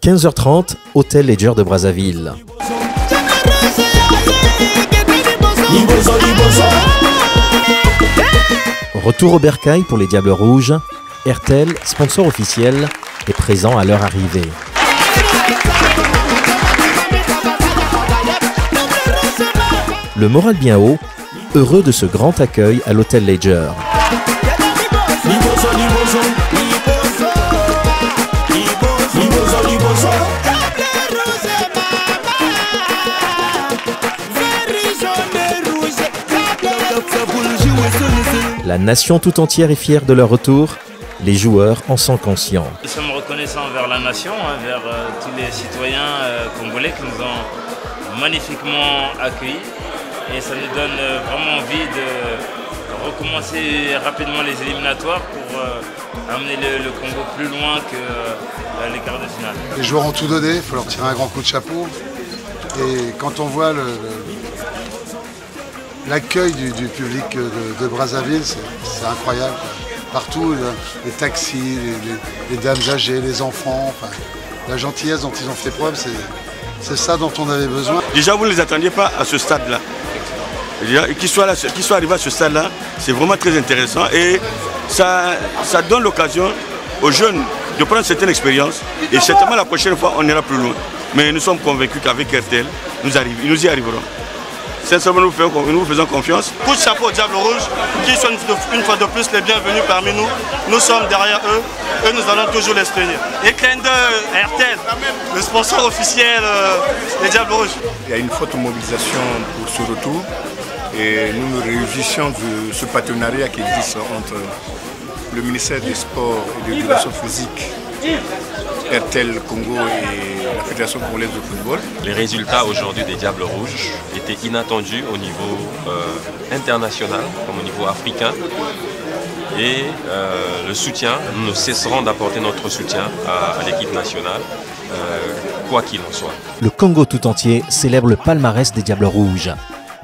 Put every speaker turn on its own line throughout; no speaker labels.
15h30, Hôtel Ledger de Brazzaville. Retour au bercail pour les Diables Rouges. RTL, sponsor officiel, est présent à leur arrivée. Le moral bien haut, heureux de ce grand accueil à l'hôtel Ledger. La nation tout entière est fière de leur retour. Les joueurs en sont conscients.
Nous sommes reconnaissants envers la nation, envers euh, tous les citoyens euh, congolais qui nous ont magnifiquement accueillis. Et ça nous donne euh, vraiment envie de recommencer rapidement les éliminatoires pour amener le, Congo plus loin que les quarts de finale.
Les joueurs ont tout donné, il faut leur tirer un grand coup de chapeau. Et quand on voit le, l'accueil du, public de, Brazzaville, c'est incroyable. Partout, les taxis, les, dames âgées, les enfants, la gentillesse dont ils ont fait preuve, c'est ça dont on avait besoin.
Déjà, vous ne les attendiez pas à ce stade-là. Qu'ils soient, arrivés à ce stade-là, c'est vraiment très intéressant et ça, ça donne l'occasion aux jeunes de prendre certaines expériences et certainement la prochaine fois, on ira plus loin. Mais nous sommes convaincus qu'avec RTL, nous, nous y arriverons. Sincèrement, nous, nous faisons confiance.
Coup de chapeau au Diable Rouge, qui sont une fois de plus les bienvenus parmi nous. Nous sommes derrière eux et nous allons toujours les soutenir. Et clin RTL, le sponsor officiel euh, des Diables Rouges.
Il y a une forte mobilisation pour ce retour et nous nous réjouissons de ce partenariat qui existe entre le ministère des Sports et de l'Éducation physique RTL Congo et la Fédération congolaise de football.
Les résultats aujourd'hui des Diables Rouges étaient inattendus au niveau euh, international comme au niveau africain. Et euh, le soutien, nous ne cesserons d'apporter notre soutien à, l'équipe nationale, euh, quoi qu'il en soit.
Le Congo tout entier célèbre le palmarès des Diables Rouges.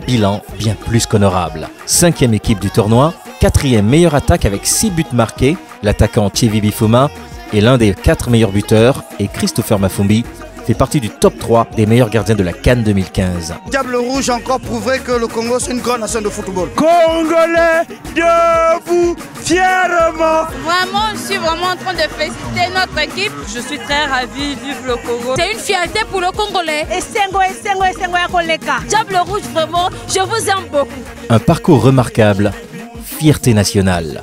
Bilan bien plus qu'honorable. Cinquième équipe du tournoi, quatrième meilleure attaque avec six buts marqués, l'attaquant Thierry Bifuma et l'un des quatre meilleurs buteurs, et Christopher Mafumbi fait partie du top 3 des meilleurs gardiens de la Cannes 2015.
Diable Rouge a encore prouvé que le Congo c'est une grande nation de football.
Congolais, debout, fièrement
Vraiment, je suis vraiment en train de féliciter notre équipe. Je suis très ravie, vive le Congo. C'est une fierté pour le Congolais. Et Sengo, et Sengo, et Sengo, Diable Rouge, vraiment, je vous aime beaucoup.
Un parcours remarquable fierté nationale.